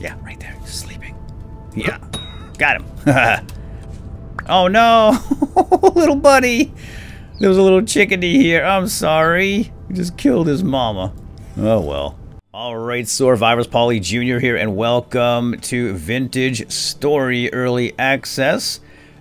Yeah, right there. Sleeping. Yeah. Got him. oh no! little buddy! There was a little chickadee here. I'm sorry. He just killed his mama. Oh well. Alright, Survivors Paulie Jr. here, and welcome to Vintage Story Early Access.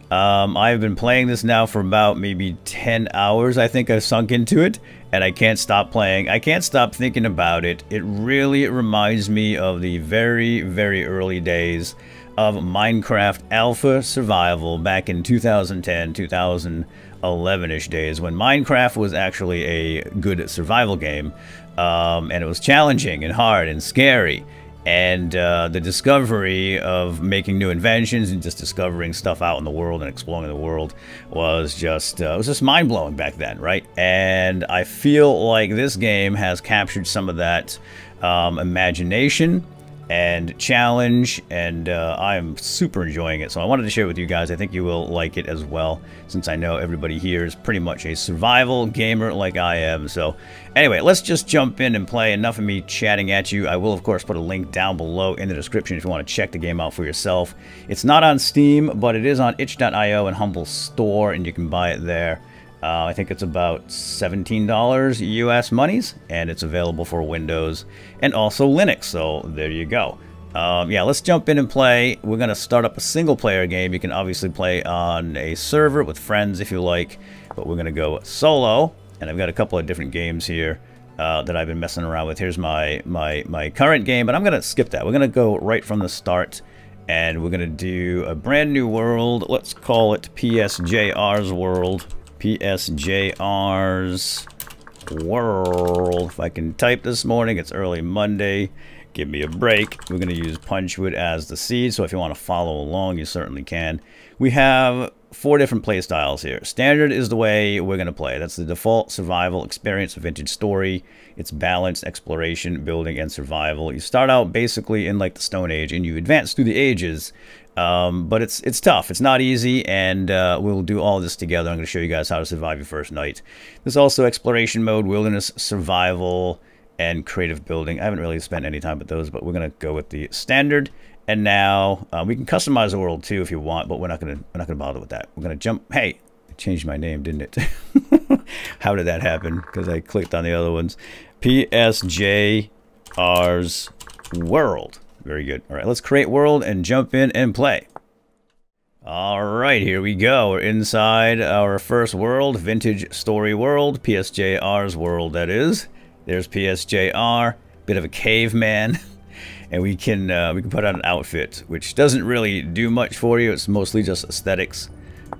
Um, I've been playing this now for about maybe 10 hours, I think I've sunk into it, and I can't stop playing. I can't stop thinking about it. It really reminds me of the very, very early days of Minecraft Alpha Survival back in 2010, 2011-ish days, when Minecraft was actually a good survival game, um, and it was challenging and hard and scary and uh, the discovery of making new inventions and just discovering stuff out in the world and exploring the world was just uh, was just mind-blowing back then right? And i feel like this game has captured some of that um, imagination and challenge, and uh, I'm super enjoying it. So I wanted to share it with you guys. I think you will like it as well, since I know everybody here is pretty much a survival gamer like I am. So anyway, let's just jump in and play. Enough of me chatting at you. I will, of course, put a link down below in the description if you want to check the game out for yourself. It's not on Steam, but it is on itch.io and Humble Store, and you can buy it there. Uh, I think it's about $17 US monies, and it's available for Windows and also Linux, so there you go. Um, yeah, let's jump in and play. We're going to start up a single-player game. You can obviously play on a server with friends if you like, but we're going to go solo, and I've got a couple of different games here uh, that I've been messing around with. Here's my, my, my current game, but I'm going to skip that. We're going to go right from the start, and we're going to do a brand new world. Let's call it PSJR's World. PSJR's World. If I can type this morning, it's early Monday. Give me a break. We're going to use Punchwood as the seed, so if you want to follow along, you certainly can. We have four different play styles here. Standard is the way we're going to play. That's the default survival experience vintage story. It's balanced exploration, building, and survival. You start out basically in like the Stone Age, and you advance through the ages um, but it's it's tough. It's not easy, and uh, we'll do all this together. I'm going to show you guys how to survive your first night. There's also exploration mode, wilderness survival, and creative building. I haven't really spent any time with those, but we're going to go with the standard. And now uh, we can customize the world too if you want, but we're not going to we're not going to bother with that. We're going to jump. Hey, I changed my name, didn't it? how did that happen? Because I clicked on the other ones. PSJR's world. Very good. All right, let's create world and jump in and play. All right, here we go. We're inside our first world, Vintage Story World, PSJR's world, that is. There's PSJR, bit of a caveman, and we can uh, we can put on an outfit, which doesn't really do much for you. It's mostly just aesthetics,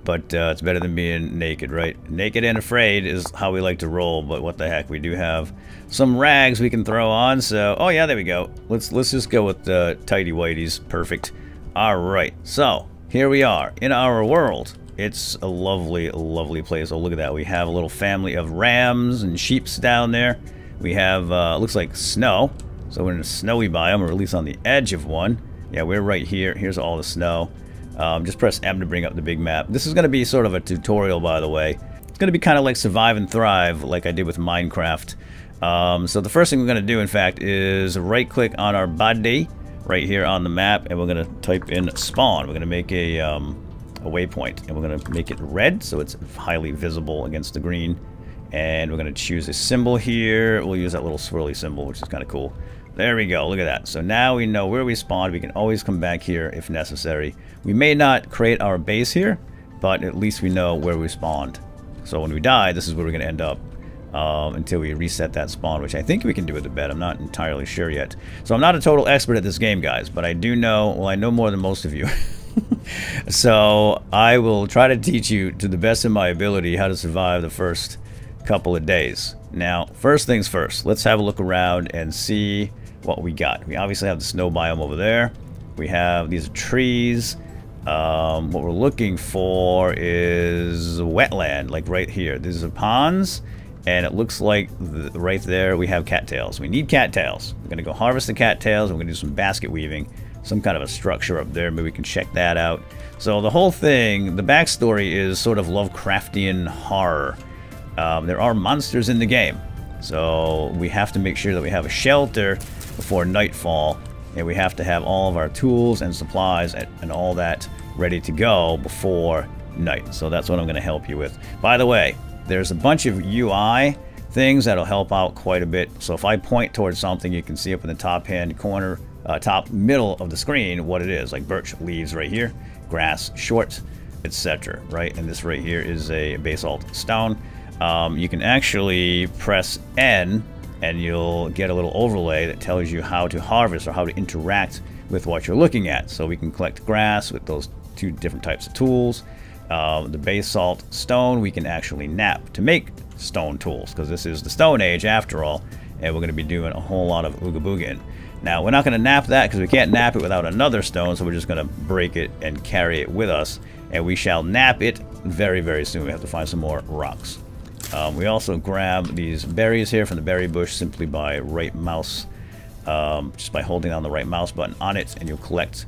but uh, it's better than being naked, right? Naked and afraid is how we like to roll, but what the heck, we do have some rags we can throw on. So, oh yeah, there we go. Let's let's just go with the tidy whities. Perfect. All right. So here we are in our world. It's a lovely, lovely place. Oh, look at that. We have a little family of rams and sheeps down there. We have, uh, looks like snow. So we're in a snowy biome, or at least on the edge of one. Yeah, we're right here. Here's all the snow. Um, just press M to bring up the big map. This is going to be sort of a tutorial, by the way. It's going to be kind of like Survive and Thrive, like I did with Minecraft. Um, so the first thing we're going to do, in fact, is right-click on our body right here on the map, and we're going to type in spawn. We're going to make a, um, a waypoint, and we're going to make it red, so it's highly visible against the green. And we're going to choose a symbol here. We'll use that little swirly symbol, which is kind of cool. There we go. Look at that. So now we know where we spawned. We can always come back here if necessary. We may not create our base here, but at least we know where we spawned. So when we die, this is where we're going to end up um, until we reset that spawn, which I think we can do with the bed. I'm not entirely sure yet. So I'm not a total expert at this game, guys, but I do know, well, I know more than most of you. so I will try to teach you to the best of my ability how to survive the first couple of days. Now, first things first, let's have a look around and see what we got. We obviously have the snow biome over there. We have these trees. Um, what we're looking for is wetland, like right here. These are ponds and it looks like right there we have cattails. We need cattails. We're going to go harvest the cattails. We're going to do some basket weaving, some kind of a structure up there. Maybe we can check that out. So the whole thing, the backstory is sort of Lovecraftian horror. Um, there are monsters in the game. So we have to make sure that we have a shelter before nightfall. and we have to have all of our tools and supplies and, and all that ready to go before night. So that's what I'm going to help you with. By the way, there's a bunch of UI things that'll help out quite a bit. So if I point towards something, you can see up in the top hand corner, uh, top middle of the screen what it is, like birch leaves right here, grass short, etc. Right, and this right here is a basalt stone. Um, you can actually press N and you'll get a little overlay that tells you how to harvest or how to interact with what you're looking at. So we can collect grass with those two different types of tools. Uh, the basalt stone we can actually knap to make stone tools because this is the Stone Age after all, and we're going to be doing a whole lot of Ooga Booga. Now, we're not going to knap that because we can't knap it without another stone, so we're just going to break it and carry it with us, and we shall knap it very, very soon. We have to find some more rocks. Um, we also grab these berries here from the berry bush simply by right mouse, um, just by holding down the right mouse button on it, and you'll collect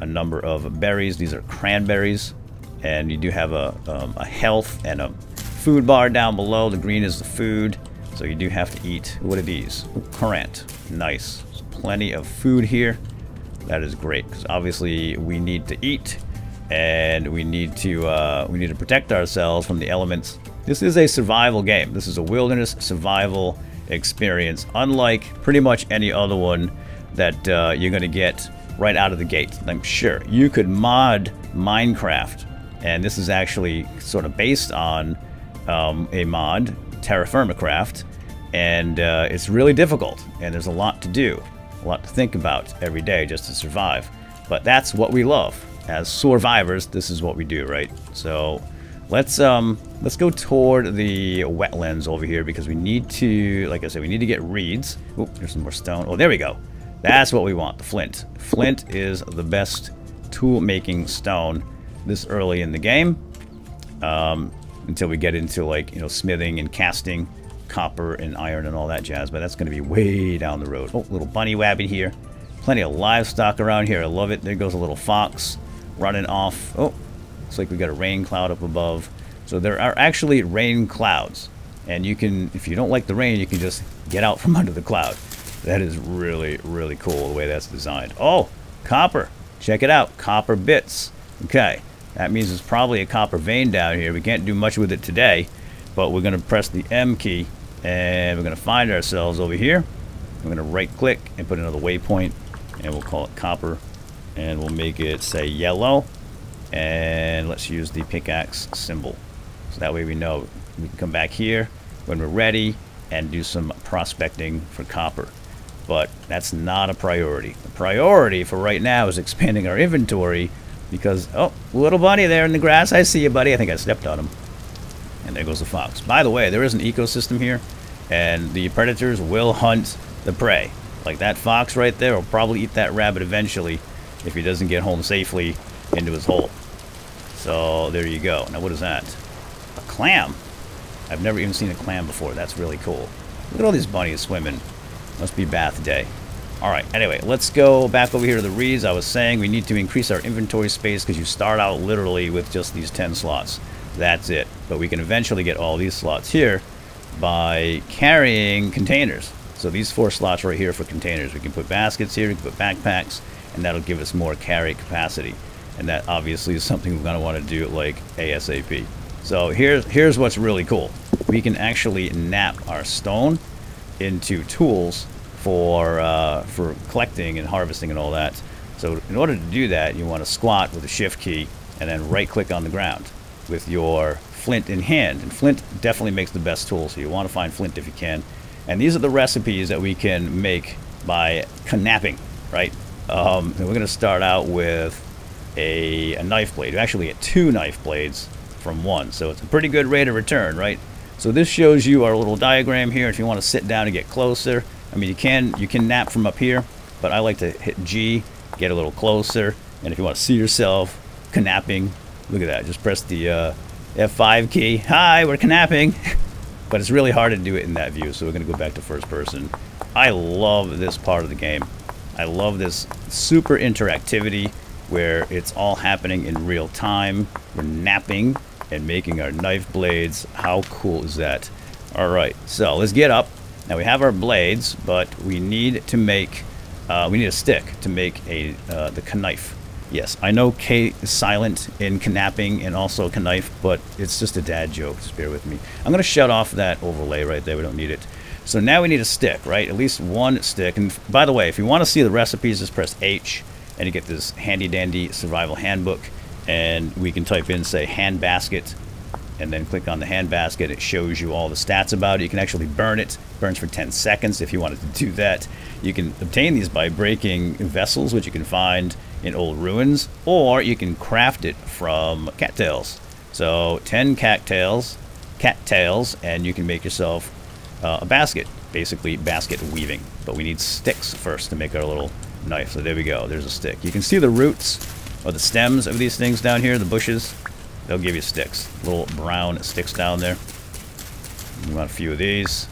a number of berries. These are cranberries, and you do have a, um, a health and a food bar down below. The green is the food, so you do have to eat. What are these? currant. Nice. So plenty of food here. That is great, because obviously we need to eat, and we need to uh, we need to protect ourselves from the elements. This is a survival game. This is a wilderness survival experience, unlike pretty much any other one that uh, you're going to get right out of the gate. I'm sure you could mod Minecraft, and this is actually sort of based on um, a mod, TerraFirmaCraft, and uh, it's really difficult, and there's a lot to do, a lot to think about every day just to survive. But that's what we love. As survivors, this is what we do, right? So let's um let's go toward the wetlands over here because we need to, like I said, we need to get reeds. Oh, there's some more stone. Oh, there we go. That's what we want, the flint. Flint is the best tool-making stone this early in the game. Um, until we get into like, you know, smithing and casting copper and iron and all that jazz, but that's going to be way down the road. Oh, little bunny wabbit here. Plenty of livestock around here. I love it. There goes a little fox running off. Oh, looks like we got a rain cloud up above. So there are actually rain clouds. And you can, if you don't like the rain, you can just get out from under the cloud. That is really, really cool the way that's designed. Oh, copper. Check it out. Copper bits. Okay. That means there's probably a copper vein down here. We can't do much with it today, but we're going to press the M key, and we're going to find ourselves over here. We're going to right-click and put another waypoint, and we'll call it copper, and we'll make it say yellow, and let's use the pickaxe symbol. So that way we know we can come back here when we're ready and do some prospecting for copper. But that's not a priority. The priority for right now is expanding our inventory because, oh, little bunny there in the grass. I see you, buddy. I think I stepped on him. And there goes the fox. By the way, there is an ecosystem here, and the predators will hunt the prey. Like that fox right there will probably eat that rabbit eventually if he doesn't get home safely into his hole. So there you go. Now what is that? A clam. I've never even seen a clam before. That's really cool. Look at all these bunnies swimming. Must be bath day. Alright, anyway, let's go back over here to the reeds. I was saying we need to increase our inventory space because you start out literally with just these 10 slots. That's it. But we can eventually get all these slots here by carrying containers. So these four slots right here for containers. We can put baskets here, we can put backpacks, and that'll give us more carry capacity. And that obviously is something we're going to want to do like ASAP. So here's, here's what's really cool. We can actually knap our stone into tools for uh, for collecting and harvesting and all that. So in order to do that, you want to squat with the shift key and then right click on the ground with your flint in hand. And flint definitely makes the best tool, so you want to find flint if you can. And these are the recipes that we can make by knapping, right? Um, we're going to start out with a, a knife blade. We actually get two knife blades from one, so it's a pretty good rate of return, right? So this shows you our little diagram here. If you want to sit down and get closer, I mean, you can you can knap from up here, but I like to hit G, get a little closer, and if you want to see yourself knapping, look at that. Just press the uh, F5 key. Hi, we're knapping. but it's really hard to do it in that view, so we're going to go back to first person. I love this part of the game. I love this super interactivity where it's all happening in real time. We're knapping and making our knife blades. How cool is that? All right, so let's get up now we have our blades, but we need to make uh, we need a stick to make a uh, the knife. Yes, I know K is silent in knapping and also knife, but it's just a dad joke. Just bear with me. I'm going to shut off that overlay right there. We don't need it. So now we need a stick, right? At least one stick. And by the way, if you want to see the recipes, just press H and you get this handy dandy survival handbook. And we can type in, say, hand basket and then click on the hand basket. It shows you all the stats about it. You can actually burn it. Burns for 10 seconds if you wanted to do that. You can obtain these by breaking vessels, which you can find in old ruins, or you can craft it from cattails. So 10 cattails, cattails, and you can make yourself uh, a basket, basically basket weaving. But we need sticks first to make our little knife. So there we go. There's a stick. You can see the roots or the stems of these things down here, the bushes. They'll give you sticks, little brown sticks down there. You want a few of these,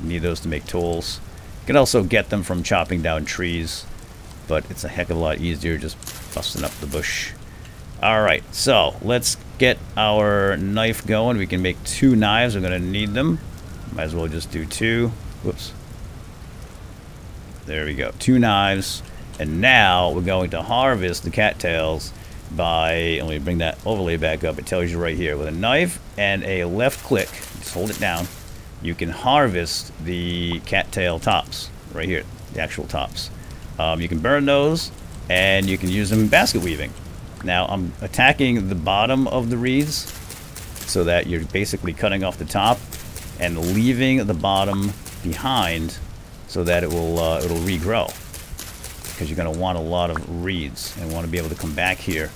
we need those to make tools. You can also get them from chopping down trees, but it's a heck of a lot easier just busting up the bush. Alright, so let's get our knife going. We can make two knives. We're going to need them. Might as well just do two. Whoops. There we go. Two knives. And now we're going to harvest the cattails by, let me bring that overlay back up. It tells you right here. With a knife and a left click, just hold it down, you can harvest the cattail tops. Right here, the actual tops. Um, you can burn those, and you can use them in basket weaving. Now, I'm attacking the bottom of the reeds so that you're basically cutting off the top and leaving the bottom behind so that it will uh, it'll regrow because you're going to want a lot of reeds and want to be able to come back here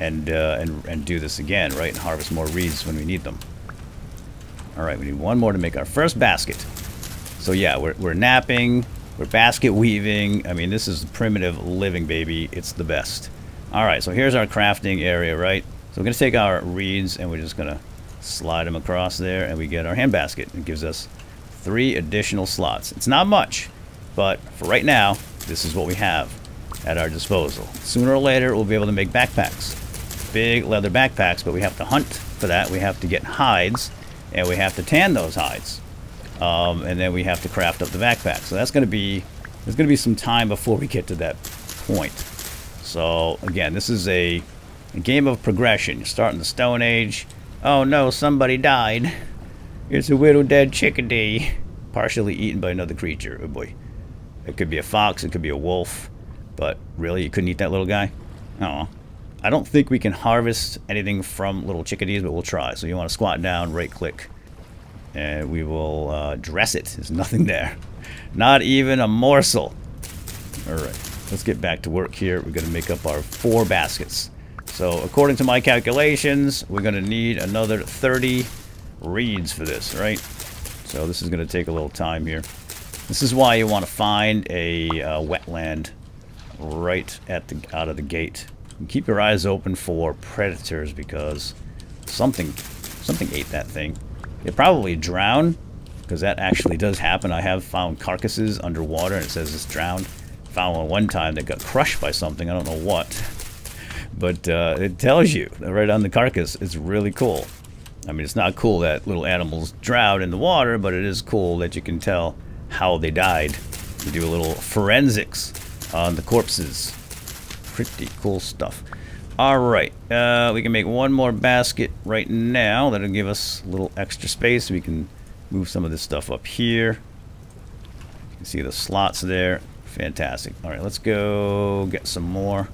and, uh, and, and do this again, right? And harvest more reeds when we need them. All right, we need one more to make our first basket. So yeah, we're, we're knapping, we're basket weaving. I mean, this is primitive living, baby. It's the best. All right, so here's our crafting area, right? So we're going to take our reeds and we're just going to slide them across there and we get our hand basket. It gives us three additional slots. It's not much, but for right now, this is what we have at our disposal. Sooner or later, we'll be able to make backpacks big leather backpacks, but we have to hunt for that. We have to get hides, and we have to tan those hides. Um, and then we have to craft up the backpack. So that's going to be, there's going to be some time before we get to that point. So again, this is a, a game of progression. You start in the Stone Age. Oh no, somebody died. It's a little dead chickadee. Partially eaten by another creature. Oh boy. It could be a fox, it could be a wolf. But really, you couldn't eat that little guy? Oh. I don't think we can harvest anything from little chickadees, but we'll try. So you want to squat down, right click, and we will uh, dress it. There's nothing there. Not even a morsel. Alright, let's get back to work here. We're going to make up our four baskets. So according to my calculations, we're going to need another 30 reeds for this, right? So this is going to take a little time here. This is why you want to find a uh, wetland right at the out of the gate keep your eyes open for predators because something something ate that thing. It probably drowned because that actually does happen. I have found carcasses underwater and it says it's drowned. Found one one time that got crushed by something. I don't know what. But uh, it tells you right on the carcass. It's really cool. I mean, it's not cool that little animals drown in the water, but it is cool that you can tell how they died. You do a little forensics on the corpses pretty cool stuff. Alright, uh, we can make one more basket right now. That'll give us a little extra space. We can move some of this stuff up here. You can see the slots there. Fantastic. Alright, let's go get some more.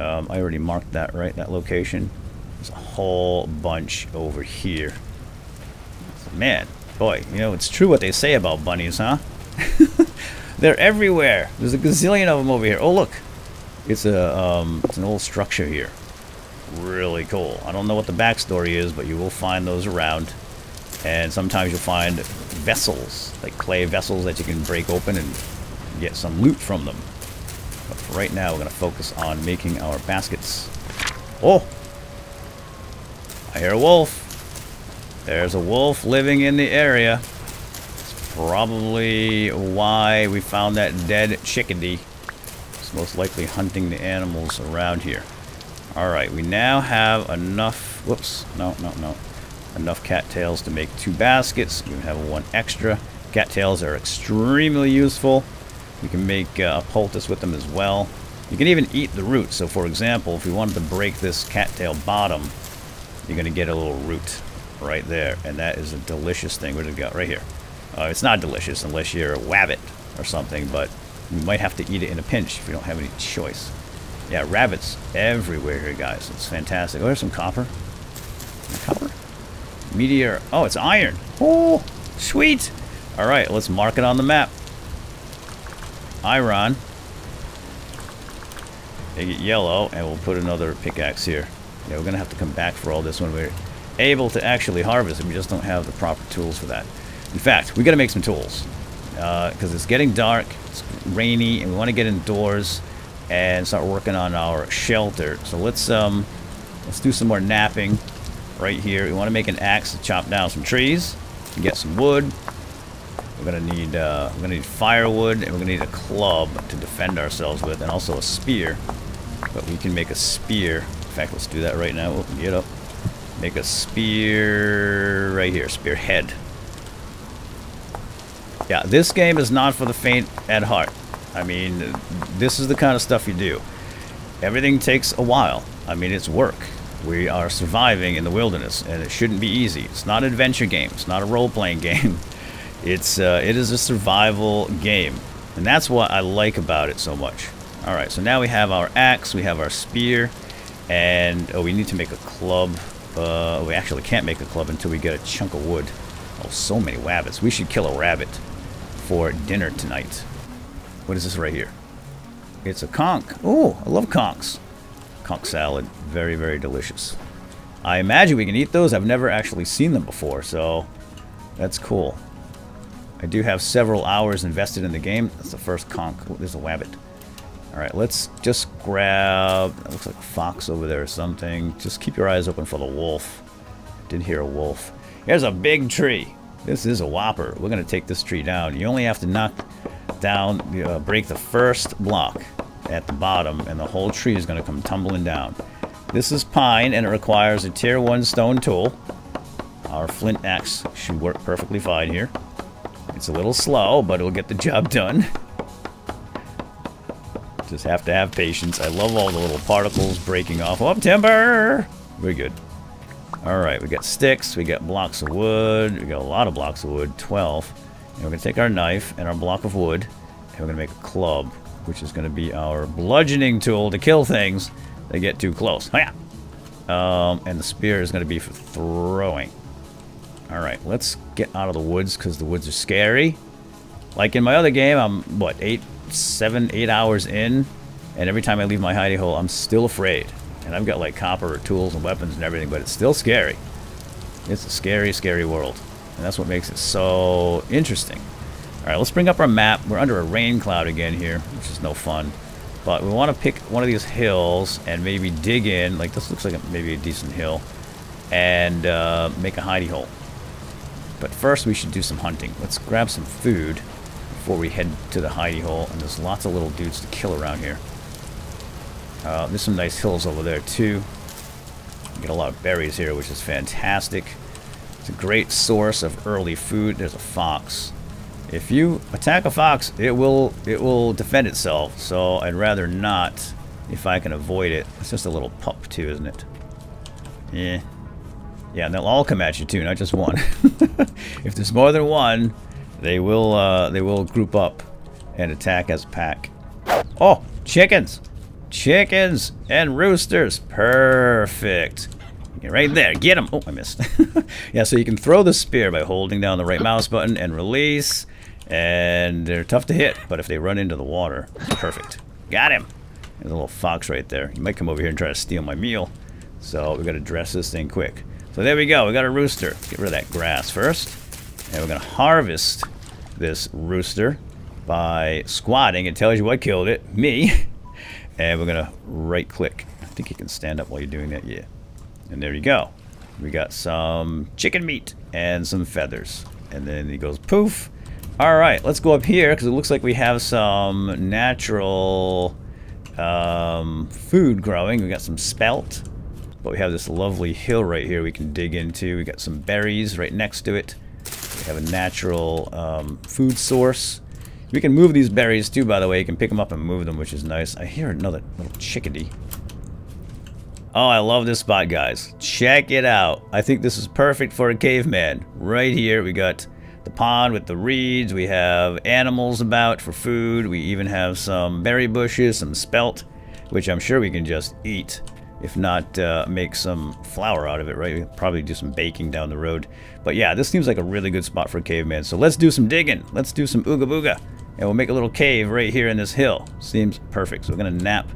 Um, I already marked that, right? That location. There's a whole bunch over here. Man, boy, you know, it's true what they say about bunnies, huh? They're everywhere. There's a gazillion of them over here. Oh, look. It's a um, it's an old structure here. Really cool. I don't know what the backstory is, but you will find those around. And sometimes you'll find vessels, like clay vessels that you can break open and get some loot from them. But for right now, we're going to focus on making our baskets. Oh! I hear a wolf. There's a wolf living in the area. It's probably why we found that dead chickadee. It's most likely hunting the animals around here. Alright, we now have enough... Whoops. No, no, no. Enough cattails to make two baskets. We have one extra. Cattails are extremely useful. You can make uh, a poultice with them as well. You can even eat the root. So for example, if we wanted to break this cattail bottom, you're going to get a little root right there. And that is a delicious thing. Where did it go? Right here. Uh, it's not delicious unless you're a wabbit or something, but you might have to eat it in a pinch if you don't have any choice. Yeah, rabbits everywhere here, guys. It's fantastic. Oh, there's some copper. Copper? Meteor. Oh, it's iron. Oh, sweet. All right, let's mark it on the map. Iron. Make it yellow, and we'll put another pickaxe here. Yeah, we're going to have to come back for all this when we're able to actually harvest it. We just don't have the proper tools for that. In fact, we got to make some tools. Because uh, it's getting dark, it's rainy, and we want to get indoors and start working on our shelter. So let's um, let's do some more knapping right here. We want to make an axe to chop down some trees and get some wood. We're gonna need uh, we're gonna need firewood and we're gonna need a club to defend ourselves with, and also a spear. But we can make a spear. In fact, let's do that right now. Get up. Make a spear right here. Spearhead. Yeah, this game is not for the faint at heart. I mean, this is the kind of stuff you do. Everything takes a while. I mean, it's work. We are surviving in the wilderness, and it shouldn't be easy. It's not an adventure game. It's not a role-playing game. It's uh, it is a survival game, and that's what I like about it so much. All right, so now we have our axe, we have our spear, and oh, we need to make a club. Uh, we actually can't make a club until we get a chunk of wood. Oh, so many rabbits. We should kill a rabbit for dinner tonight. What is this right here? It's a conch. Oh, I love conchs. Conch salad. Very, very delicious. I imagine we can eat those. I've never actually seen them before, so that's cool. I do have several hours invested in the game. That's the first conch. Oh, there's a wabbit. Alright, let's just grab... Looks like a fox over there or something. Just keep your eyes open for the wolf. Did hear a wolf. Here's a big tree. This is a whopper. We're going to take this tree down. You only have to knock down, uh, break the first block at the bottom, and the whole tree is going to come tumbling down. This is pine, and it requires a tier 1 stone tool. Our flint axe should work perfectly fine here. It's a little slow, but it'll get the job done. Just have to have patience. I love all the little particles breaking off. Oh, timber! Very good. Alright, we got sticks, we got blocks of wood, we got a lot of blocks of wood, 12. And we're going to take our knife and our block of wood, and we're going to make a club, which is going to be our bludgeoning tool to kill things that get too close. Oh, yeah. Um, and the spear is going to be for throwing. Alright, let's get out of the woods, because the woods are scary. Like in my other game, I'm, what, eight, seven, eight hours in, and every time I leave my hidey hole, I'm still afraid. And I've got, like, copper tools and weapons and everything, but it's still scary. It's a scary, scary world. And that's what makes it so interesting. Alright, let's bring up our map. We're under a rain cloud again here, which is no fun. But we want to pick one of these hills and maybe dig in. Like, this looks like a, maybe a decent hill. And uh, make a hidey hole. But first we should do some hunting. Let's grab some food before we head to the hidey hole. And there's lots of little dudes to kill around here. Uh, there's some nice hills over there, too. Get a lot of berries here, which is fantastic. It's a great source of early food. There's a fox. If you attack a fox, it will it will defend itself. So I'd rather not if I can avoid it. It's just a little pup too, isn't it? Yeah. Yeah, and they'll all come at you too, not just one. if there's more than one, they will uh, they will group up and attack as a pack. Oh, chickens! Chickens and roosters. Perfect. Right there. Get him. Oh, I missed. yeah, so you can throw the spear by holding down the right mouse button and release. And they're tough to hit, but if they run into the water, perfect. Got him. There's a little fox right there. He might come over here and try to steal my meal. So we got to dress this thing quick. So there we go. We got a rooster. Get rid of that grass first. And we're going to harvest this rooster by squatting. It tells you what killed it. Me. And we're going to right click. I think you can stand up while you're doing that. Yeah. And there you go. We got some chicken meat and some feathers. And then he goes poof. All right, let's go up here because it looks like we have some natural um, food growing. We got some spelt, but we have this lovely hill right here we can dig into. We got some berries right next to it. Have a natural um, food source. We can move these berries too, by the way. You can pick them up and move them, which is nice. I hear another little chickadee. Oh, I love this spot, guys. Check it out. I think this is perfect for a caveman. Right here, we got the pond with the reeds. We have animals about for food. We even have some berry bushes, some spelt, which I'm sure we can just eat. If not, uh, make some flour out of it, right? We Probably do some baking down the road. But yeah, this seems like a really good spot for a caveman. So let's do some digging. Let's do some ooga booga. And we'll make a little cave right here in this hill. Seems perfect. So we're going to knap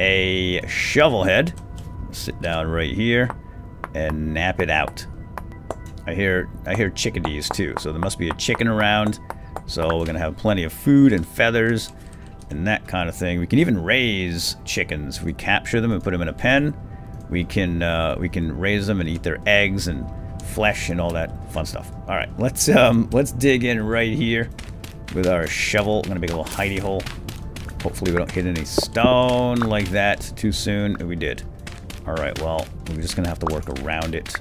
a shovel head sit down right here and knap it out. I hear I hear chickadees too, so there must be a chicken around. So we're gonna have plenty of food and feathers and that kind of thing. We can even raise chickens. If we capture them and put them in a pen, we can uh, we can raise them and eat their eggs and flesh and all that fun stuff. All right, let's um let's dig in right here with our shovel. I'm gonna make a little hidey hole. Hopefully we don't hit any stone like that too soon. We did. Alright, well, we're just to have to work around it.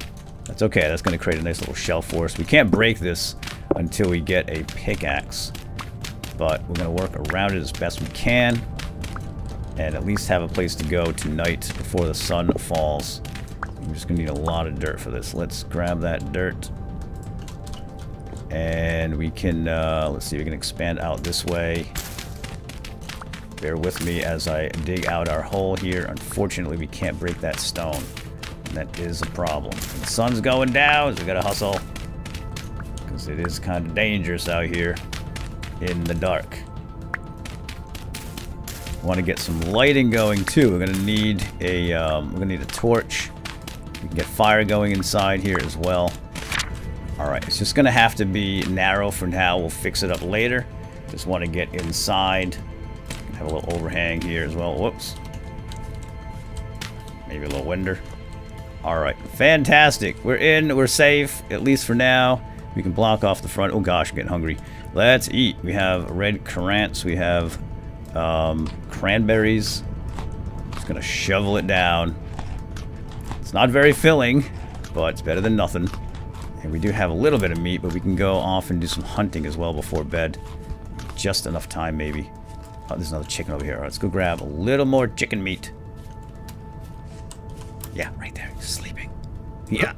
That's okay, that's to create a nice little shelf for us. We can't break this until we get a pickaxe. But we're to work around it as best we can. And at least have a place to go tonight before the sun falls. I'm just to need a lot of dirt for this. Let's grab that dirt. And we can, uh, let's see, we can expand out this way. Bear with me as I dig out our hole here. Unfortunately, we can't break that stone. And that is a problem. And the sun's going down, so we gotta hustle. Because it is kind of dangerous out here in the dark. Want to get some lighting going too. We're gonna need a um, we're gonna need a torch. We can get fire going inside here as well. All right, it's just gonna have to be narrow for now. We'll fix it up later. Just want to get inside have a little overhang here as well. Whoops. Maybe a little winder. Alright, fantastic. We're in, we're safe, at least for now. We can block off the front. Oh gosh, I'm getting hungry. Let's eat. We have red currants. We have um, cranberries. Just gonna shovel it down. Not very filling, but it's better than nothing. And we do have a little bit of meat, but we can go off and do some hunting as well before bed. Just enough time, maybe. Oh, there's another chicken over here. let's go grab a little more chicken meat. Yeah, right there. He's sleeping. Yeah.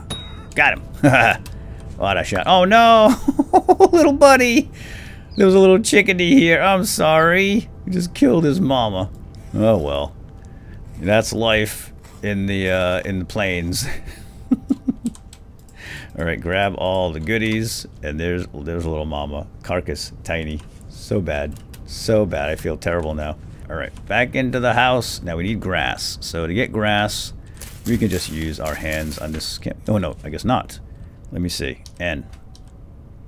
Got him. what a shot. Oh, no. little buddy. There was a little chickadee here. I'm sorry. He just killed his mama. Oh, well. That's life in the, uh, in the plains. all right, grab all the goodies. And there's, there's a little mama. Carcass. Tiny. So bad. So bad. I feel terrible now. Alright, back into the house. Now we need grass. So to get grass, we can just use our hands on this. Camp. Oh, no, I guess not. Let me see. N.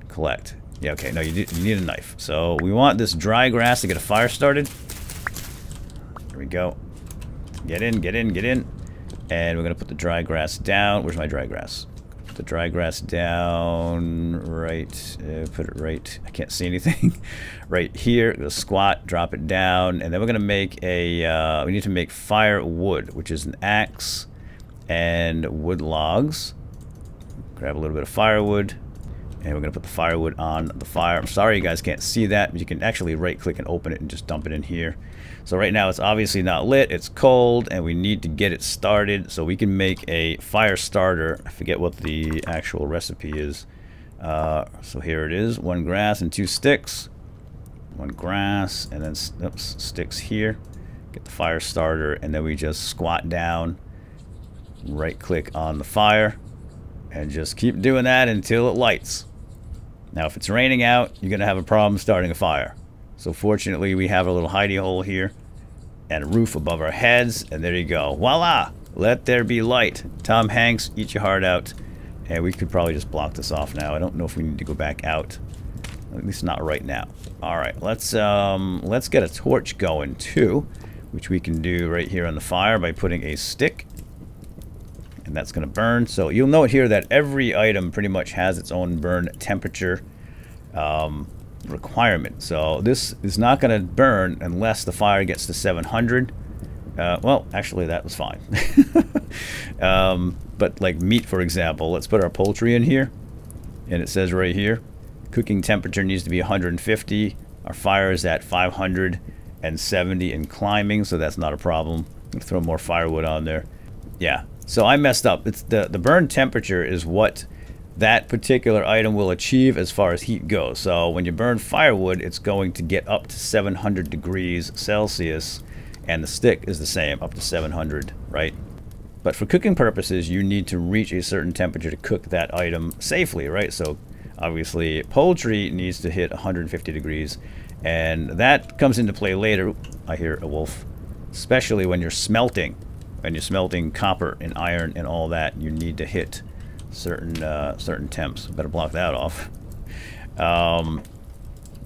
Collect. Yeah, okay. No, you, you need a knife. So we want this dry grass to get a fire started. There we go. Get in, get in, get in. And we're going to put the dry grass down. Where's my dry grass? Put the dry grass down right, uh, put it right, I can't see anything, right here, go squat, drop it down, and then we're going to make a, uh, we need to make firewood, which is an axe and wood logs. Grab a little bit of firewood, and we're going to put the firewood on the fire. I'm sorry you guys can't see that, but you can actually right click and open it and just dump it in here. So right now it's obviously not lit, it's cold, and we need to get it started so we can make a fire starter. I forget what the actual recipe is. Uh, so here it is, one grass and two sticks. One grass and then oops, sticks here. Get the fire starter and then we just squat down, right click on the fire, and just keep doing that until it lights. Now if it's raining out, you're going to have a problem starting a fire. So fortunately, we have a little hidey hole here and a roof above our heads. And there you go. Voila! Let there be light. Tom Hanks, eat your heart out. And we could probably just block this off now. I don't know if we need to go back out. At least not right now. All right, let's um, let's get a torch going too, which we can do right here on the fire by putting a stick. And that's going to burn. So you'll note here that every item pretty much has its own burn temperature. Um, requirement. So this is not going to burn unless the fire gets to 700. Uh, well, actually, that was fine. um, but like meat, for example, let's put our poultry in here. And it says right here, cooking temperature needs to be 150. Our fire is at 570 and climbing, so that's not a problem. Throw more firewood on there. Yeah, so I messed up. It's the, the burn temperature is what that particular item will achieve as far as heat goes. So when you burn firewood, it's going to get up to 700 degrees Celsius, and the stick is the same, up to 700, right? But for cooking purposes, you need to reach a certain temperature to cook that item safely, right? So obviously poultry needs to hit 150 degrees, and that comes into play later. I hear a wolf. Especially when you're smelting. When you're smelting copper and iron and all that, you need to hit certain uh, certain temps. Better block that off. Um,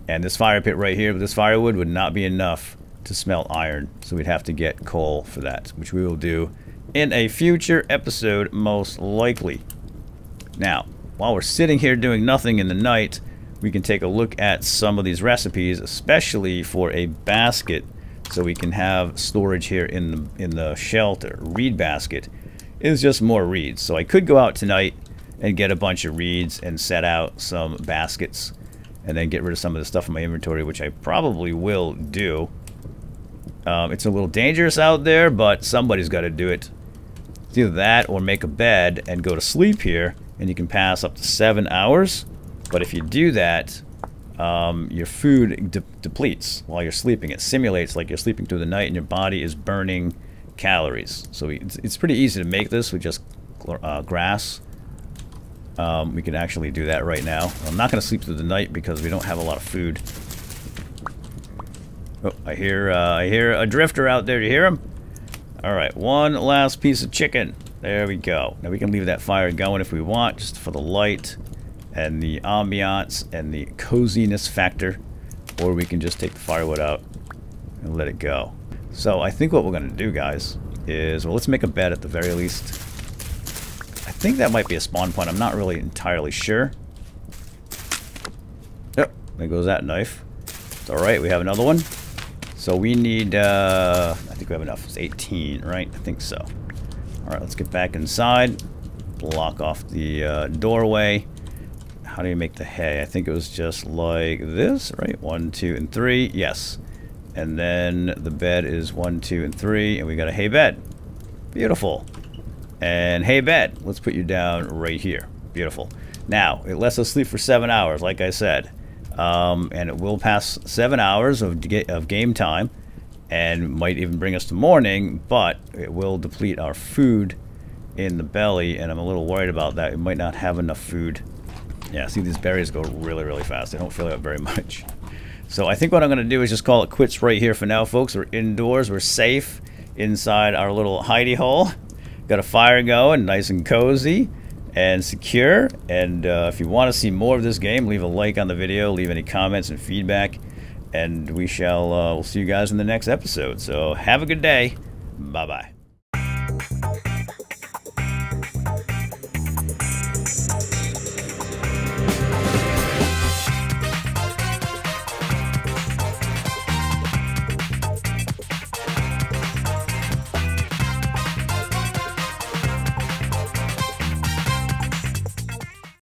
and this fire pit right here, this firewood would not be enough to smelt iron. So we'd have to get coal for that, which we will do in a future episode, most likely. Now, while we're sitting here doing nothing in the night, we can take a look at some of these recipes, especially for a basket, so we can have storage here in the, in the shelter. Reed basket is just more reeds. So I could go out tonight and get a bunch of reeds and set out some baskets and then get rid of some of the stuff in my inventory, which I probably will do. Um, it's a little dangerous out there, but somebody's got to do it. It's either that or make a bed and go to sleep here, and you can pass up to seven hours. But if you do that, um, your food de depletes while you're sleeping. It simulates like you're sleeping through the night and your body is burning calories. So it's, it's pretty easy to make this with just uh, grass. Um, we can actually do that right now. I'm not going to sleep through the night because we don't have a lot of food. Oh, I hear uh, I hear a drifter out there. Do you hear him? All right, one last piece of chicken. There we go. Now we can leave that fire going if we want, just for the light and the ambiance and the coziness factor. Or we can just take the firewood out and let it go. So I think what we're going to do, guys, is, well, let's make a bed at the very least. I think that might be a spawn point. I'm not really entirely sure. Yep, there goes that knife. It's alright, we have another one. So we need, uh, I think we have enough. It's 18, right? I think so. Alright, let's get back inside. Block off the uh, doorway. How do you make the hay? I think it was just like this, right? One, two, and three. Yes. And then the bed is one, two, and three, and we got a hay bed. Beautiful. And hay bed. Let's put you down right here. Beautiful. Now, it lets us sleep for seven hours, like I said. Um, and it will pass seven hours of, of game time and might even bring us to morning, but it will deplete our food in the belly, and I'm a little worried about that. We might not have enough food. Yeah, see these berries go really, really fast. They don't fill up very much. So I think what I'm going to do is just call it quits right here for now, folks. We're indoors. We're safe inside our little hidey hole. Got a fire going, nice and cozy and secure. And uh, if you want to see more of this game, leave a like on the video, leave any comments and feedback, and we shall uh, we'll see you guys in the next episode. So have a good day. Bye bye.